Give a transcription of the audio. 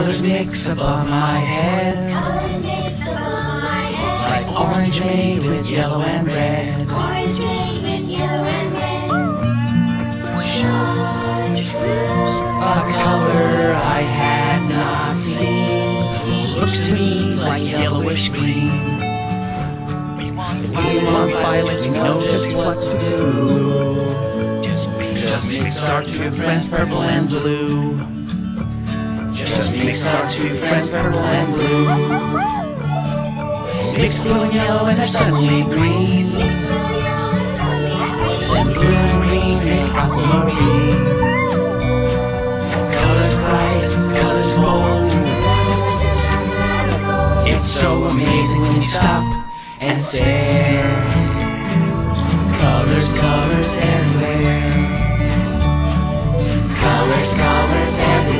Colors mix above my head. Colors mix above my head. Like orange made with yellow and red. Orange made with yellow and red. Chartreuse. A color I had not seen. Looks to me like yellowish green. We want violet, we know just what to do. Just mix our two friends, purple and blue. Just mix our two friends, purple and blue. Mix blue and yellow and they're suddenly green. Mix blue, yellow, and suddenly green. Then blue and green make aquamarine. Colors bright, colors bold. It's so amazing when you stop and stare. Colors, colors everywhere. Colors, colors everywhere.